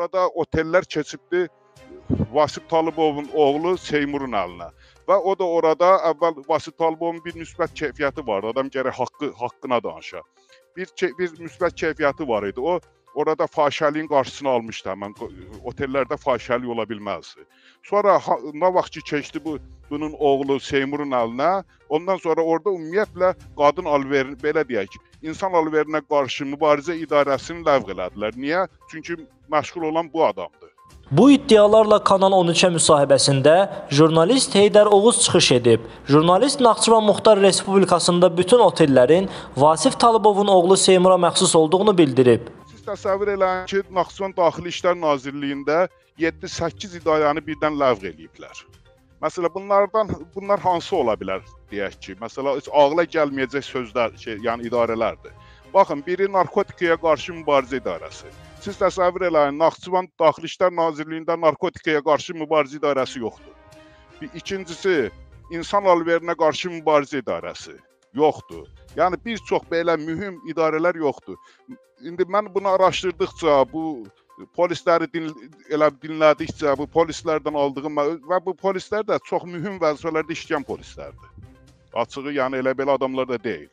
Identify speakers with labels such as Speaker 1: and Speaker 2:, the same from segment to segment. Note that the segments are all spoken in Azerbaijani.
Speaker 1: orada otellər keçibdi Vasif Talıbovun oğlu Seymurun əlinə. Və o da orada əvvəl Vasif Talıbovun bir müsbət keyfiyyəti var. Adam gərək haqqı haqqına danışa. Bir bir müsbət keyfiyyəti var idi. O orada fahişəliyin qarşısını almışdı həmən otellərdə fahişəlik ola bilməzdi. Sonra ha, nə vaxt ki keçdi bu bunun oğlu Seymurun əlinə, ondan sonra orada ümumiyyətlə qadın alverin belə deyək, insan alverinə qarşı mübarizə idarəsini ləğv elədilər. Niyə? Çünki məşğul olan bu adamdır.
Speaker 2: Bu iddialarla Kanal 13-ə müsahibəsində jurnalist Heydər Oğuz çıxış edib. Jurnalist Naxçıvan Muxtar Respublikasında bütün otellərin Vasif Talıbovun oğlu Seymura məxsus olduğunu bildirib.
Speaker 1: Siz təsəvvür eləyin ki, Naxçıvan Daxili İşlər Nazirliyində 7-8 idarəni birdən ləğv eləyiblər. Məsələn, bunlardan bunlar hansı ola bilər deyək ki, məsələn, heç ağla gəlməyəcək sözlər, şey, yəni idarələrdir. Baxın, biri narkotikaya qarşı mübarizə idarəsi. Siz təsəvvür eləyin, Naxçıvan Daxili İşlər Nazirliyində narkotikaya qarşı mübarizə idarəsi yoxdur. Bir ikincisi, insan alverinə qarşı mübarizə idarəsi yoxdur. Yəni bir çox belə mühüm idarələr yoxdur. İndi mən bunu araşdırdıqca, bu polisləri din, elə dinlədikcə, bu polislərdən aldığım və bu polislər də çox mühüm vəzifələrdə işləyən polislərdir. Açığı, yəni elə belə adamlar da deyil.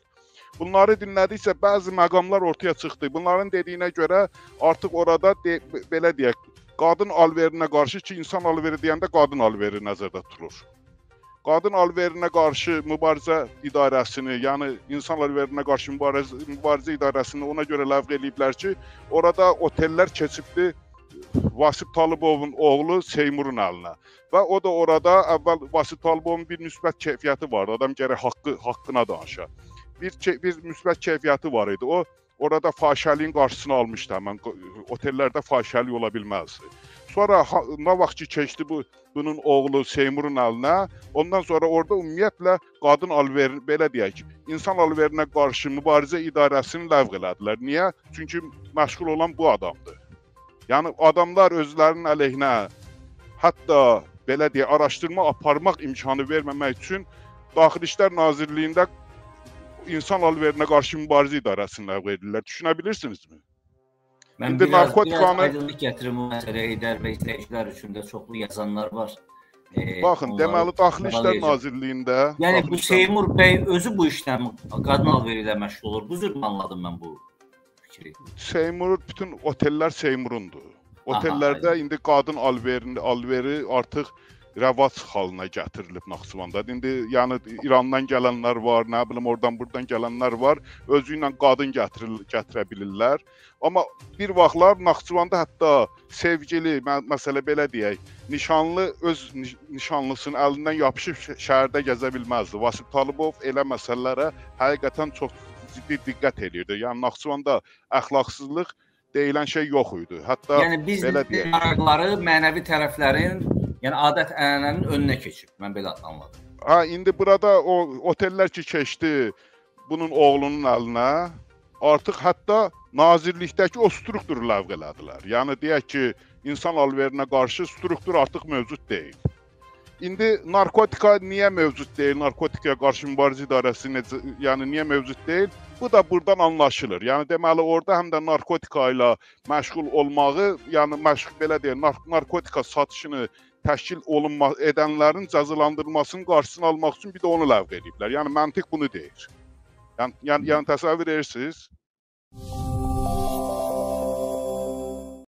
Speaker 1: Bunları dinlədikcə bəzi məqamlar ortaya çıxdı. Bunların dediyinə görə artıq orada de, belə deyək, qadın alverinə qarşı ki, insan alveri deyəndə qadın alveri nəzərdə tutulur. Qadın alverinə qarşı mübarizə idarəsini, yəni insan alverinə qarşı mübarizə, mübarizə idarəsini ona görə ləğv eləyiblər ki, orada otellər keçibdi Vasif Talıbovun oğlu Seymurun əlinə. Və o da orada əvvəl Vasif Talıbovun bir müsbət keyfiyyəti var. Adam gərək haqqı haqqına danışa bir bir müsbət keyfiyyəti var idi. O orada fahişəliyin qarşısını almışdı həmən otellərdə fahişəlik ola bilməzdi. Sonra nə vaxt ki keçdi bu bunun oğlu Seymurun əlinə, ondan sonra orada ümumiyyətlə qadın alveri belə deyək, insan alverinə qarşı mübarizə idarəsini ləğv elədilər. Niyə? Çünki məşğul olan bu adamdır. Yəni adamlar özlərinin əleyhinə hətta belə deyə araşdırma aparmaq imkanı verməmək üçün Daxili İşlər Nazirliyində insan alverinə qarşı mübarizə idarəsində ləğv edirlər. Düşünə bilirsinizmi?
Speaker 3: Mən İndi narkotikanı aydınlıq gətirim bu məsələyə Heydər bəy izləyicilər üçün də çoxlu yazanlar var.
Speaker 1: E, Baxın, deməli Daxili İşlər Nazirliyində
Speaker 3: Yəni bu Seymur bəy özü bu işlə qadın alveri ilə məşğul olur. Bu cür anladım mən bu fikri.
Speaker 1: Seymur bütün otellər Seymurundur. Otellərdə Aha, indi qadın alverini, alveri artıq rəvac halına gətirilib Naxçıvanda. İndi yəni İrandan gələnlər var, nə bilim oradan burdan gələnlər var. Özü ilə qadın gətiril gətirə bilirlər. Amma bir vaxtlar Naxçıvanda hətta sevgili mə məsələ belə deyək, nişanlı öz nişanlısının əlindən yapışıb şəhərdə gəzə bilməzdi. Vasif Talıbov elə məsələlərə həqiqətən çox ciddi diqqət edirdi. Yəni Naxçıvanda əxlaqsızlıq deyilən şey yox idi. Hətta
Speaker 3: yəni biz belə deyək, maraqları, mənəvi tərəflərin Yəni adət-ənənənin önünə keçib. Mən belə anladım.
Speaker 1: Ha, indi burada o otellər ki keçdi bunun oğlunun əlinə, artıq hətta nazirlikdəki o strukturu ləğv elədilər. Yəni deyək ki, insan alverinə qarşı struktur artıq mövcud deyil. İndi narkotika niyə mövcud deyil? Narkotikaya qarşı mübarizə idarəsi necə, yəni niyə mövcud deyil? Bu da burdan anlaşılır. Yəni deməli orada həm də narkotika ilə məşğul olmağı, yəni məşğul belə deyək, narkotika satışını təşkil olunma edənlərin cəzalandırılmasının qarşısını almaq üçün bir də onu ləğv ediblər. Yəni məntiq bunu deyir. Yəni yəni, yəni təsəvvür edirsiniz?